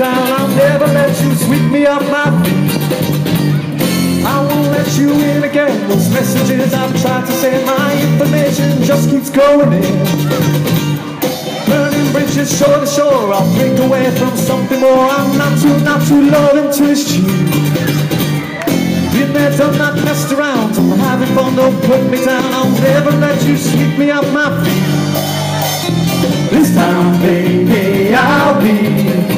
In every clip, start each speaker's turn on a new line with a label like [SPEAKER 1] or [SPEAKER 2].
[SPEAKER 1] I'll never let you sweep me off my feet. I won't let you in again. Those messages I've tried to send, my information just keeps going in. Burning bridges shore to shore, I'll break away from something more. I'm not too, not too loving it's cheap. Been there, done that, messed around. I'm having fun, don't put me down. I'll never let you sweep me off my feet. This time, baby, I'll be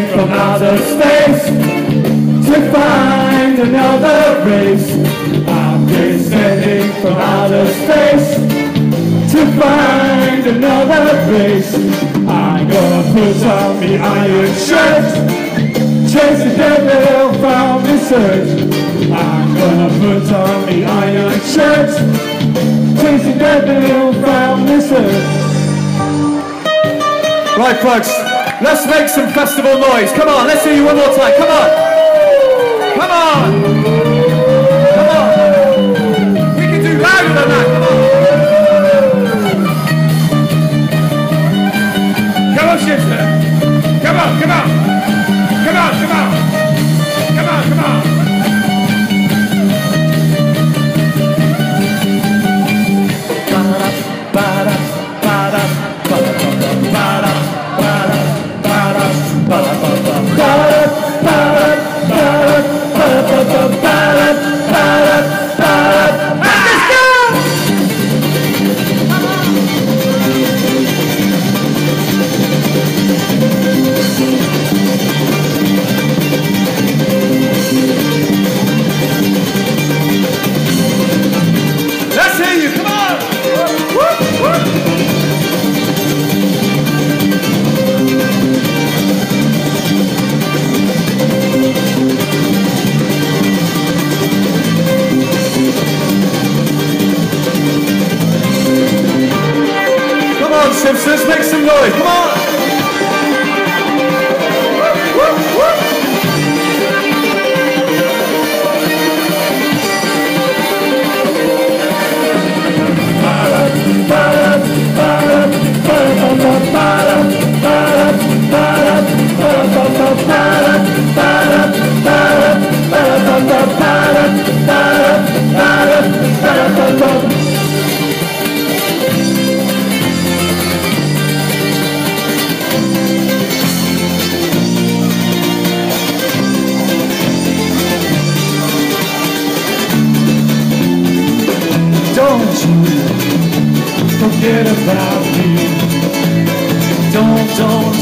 [SPEAKER 1] descending from outer space to find another race. I'm descending from outer space to find another race. I'm gonna put on the iron shirt, chase the devil from the search. I'm gonna put on the iron shirt, chase the devil from the search. Right, folks, let's make some festival noise. Come on, let's hear you one more time. Come on. Simpsons, make some noise. Come on.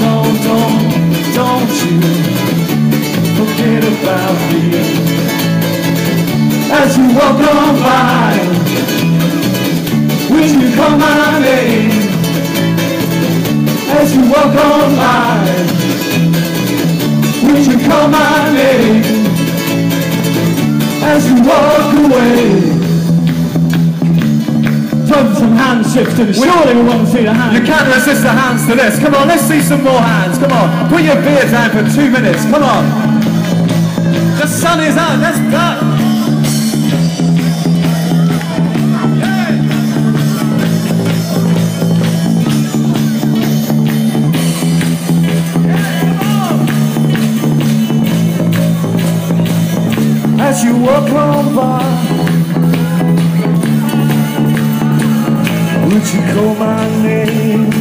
[SPEAKER 1] Don't, don't, don't, you forget about me. As you walk on by, when you call my name. As you walk on by, hand shifters. Surely we want to see the hands. You can't resist the hands to this. Come on, let's see some more hands. Come on. Put your beer down for two minutes. Come on. The sun is out. Let's go. as you walk on by. Would you call my name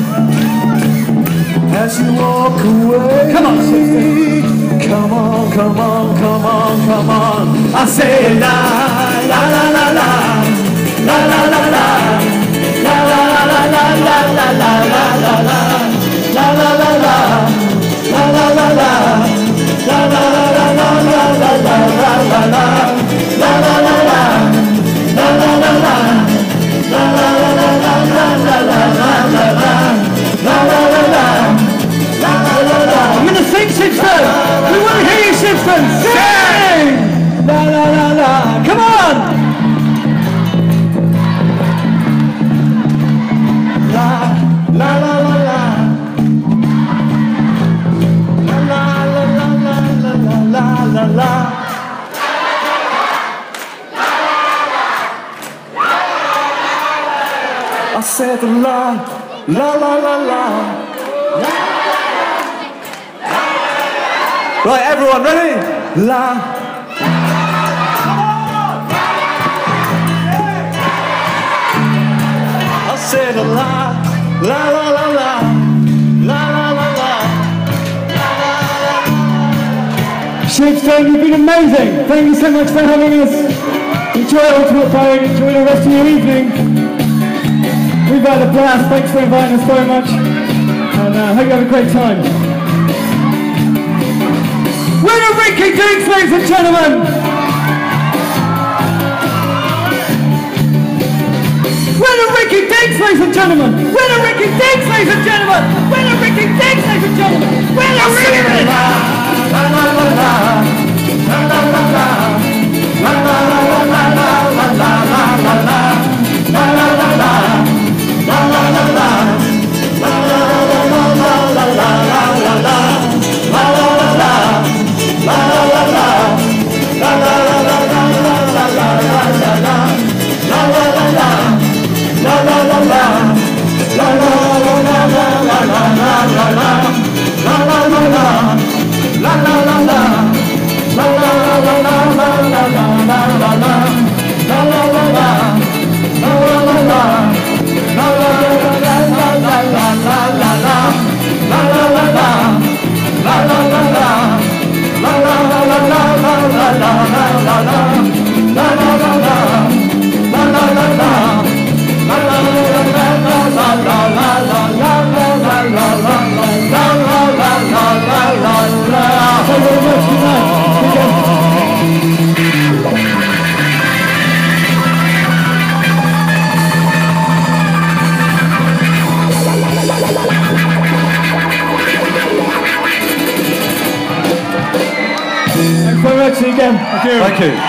[SPEAKER 1] as you walk away?
[SPEAKER 2] Come on, sister.
[SPEAKER 1] Come on, come on, come on, come on. I say I said la, la la la la. Right, everyone, ready? La. I said a la, la la la la.
[SPEAKER 2] Shipston, you've been amazing. Thank you so much for having us. Enjoy Ultimate Parade. Enjoy the rest of your evening. We've had a blast, thanks for inviting us very much. And uh, hope you have a great time. Winner Rinky Dinks, ladies and gentlemen! Winner Rinky Dinks, ladies and gentlemen! Winner Rinky Dinks, ladies and gentlemen! Winner Rinky Dinks, ladies and gentlemen!
[SPEAKER 1] Thank you.